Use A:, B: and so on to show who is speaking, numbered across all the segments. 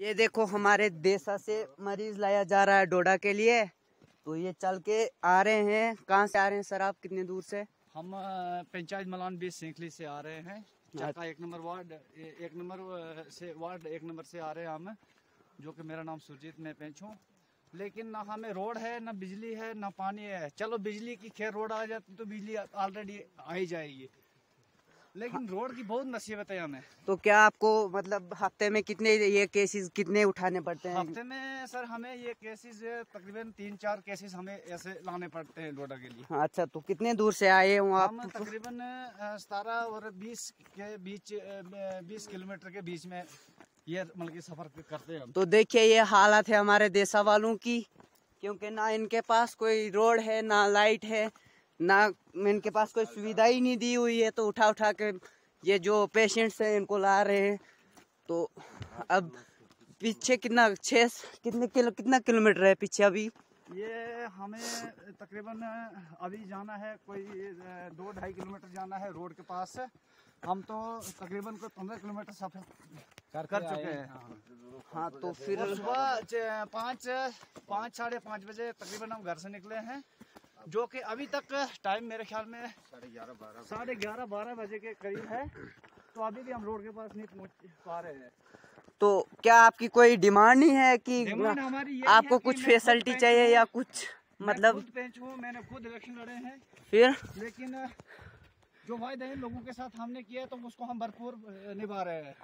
A: ये देखो हमारे देसा से मरीज़ लाया जा रहा है डोडा के लिए। तो ये चल के आ रहे हैं। कहाँ से आ रहे हैं सर आप? कितने दूर से?
B: हम पंचायत मलान बीस सिंखली से आ रहे हैं। चक्का एक नंबर वार्ड एक नंबर से वार्ड एक नंबर से आ रहे हैं हम जो कि मेरा नाम सुरजीत मैं पेंच हूँ। लेकिन ना हमें रोड है ना बिजली है ना पानी है। चलो बिजली की खैर रोड आ जाती तो बिजली ऑलरेडी आ ही जाएगी। लेकिन रोड की बहुत नसीबत है हमें।
A: तो क्या आपको मतलब हफ़्ते में कितने ये केसेस कितने उठाने पड़ते हैं?
B: हफ़्ते में सर हमें ये केसेस तकरीबन तीन चार केसेस हमें ऐसे लाने पड़ते हैं डोडा के लिए।
A: अच्छा तो कितने दूर से आए हो आप?
B: हम तकरीबन सतारह और बीस के बीच बीस किलोमीटर के बीच में ये मतलब सफ़र करते हैं
A: तो देखिए ये हालत है हमारे देशा वालों की क्योंकि ना इनके पास कोई रोड है ना लाइट है ना इनके पास कोई सुविधा ही नहीं दी हुई है तो उठा उठा के ये जो पेशेंट्स हैं इनको ला रहे हैं। तो अब पीछे कितना छः कितने किलो कितना किलोमीटर है पीछे अभी?
B: ये हमें तकरीबन अभी जाना है कोई दो ढाई किलोमीटर जाना है रोड के पास। से हम तो तकरीबन कोई पंद्रह किलोमीटर सफ़र कर, कर चुके हैं।
A: हाँ। हाँ तो फिर
B: सुबह पाँच पाँच साढ़े पाँच बजे तकरीबन हम घर से निकले हैं। जो कि अभी तक टाइम मेरे ख्याल में साढ़े ग्यारह बारह बजे के करीब है। तो अभी भी हम रोड के पास नहीं पहुँच पा रहे हैं।
A: तो क्या आपकी कोई डिमांड नहीं है कि आपको कुछ फैसिलिटी चाहिए या कुछ मतलब
B: मैंने खुद इलेक्शन लड़े हैं।
A: फिर?
B: लेकिन जो वायदे हैं लोगों के साथ हमने किया तो उसको हम भरपूर निभा रहे हैं।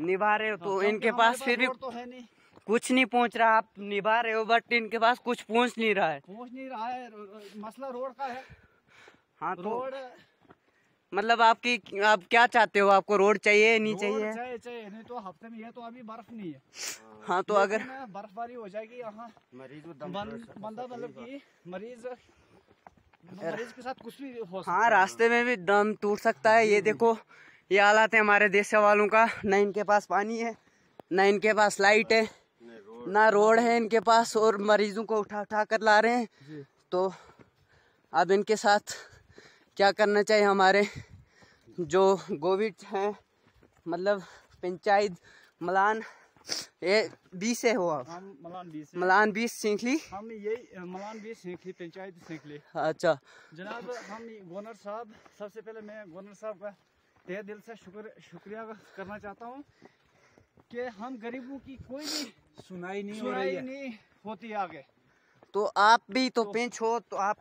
A: निभा रहे हो तो हाँ, इनके पास फिर भी तो है नहीं। कुछ नहीं पहुँच रहा आप निभा रहे हो बट इनके पास कुछ पहुँच नहीं रहा है।
B: पहुँच नहीं रहा है मसला रोड का है।
A: हाँ तो रोड मतलब आपकी आप क्या चाहते हो? आपको रोड चाहिए नहीं चाहिए?
B: चाहिए चाहिए नहीं तो हफ़्ते में ये तो अभी बर्फ़ नहीं है।
A: हाँ तो अगर
B: बर्फबारी हो जाएगी यहाँ। मरीज़ बंदा मतलब की मरीज़ मरीज़ के साथ कुछ भी हो सकता
A: हाँ रास्ते में भी दम टूट सकता है। ये देखो ये हालात है हमारे देश वालों का। न इनके पास पानी है न इनके पास लाइट है। ना रोड है इनके पास और मरीजों को उठा उठा कर ला रहे हैं। तो अब इनके साथ क्या करना चाहिए हमारे जो गोविड हैं मतलब पंचायत मलान ये बीस से हो आप।
B: मलान बीस
A: मलान बीस सीखली
B: हम यही मलान बीस सीखली पंचायत सीखली
A: अच्छा।
B: जनाब हम गवर्नर साहब सबसे पहले मैं गवर्नर साहब का तहे दिल से शुक्र शुक्रिया करना चाहता हूँ कि हम गरीबों की कोई भी सुनाई नहीं सुनाई हो रही है। नहीं होती आगे।
A: तो आप भी तो, तो पेंच हो तो आप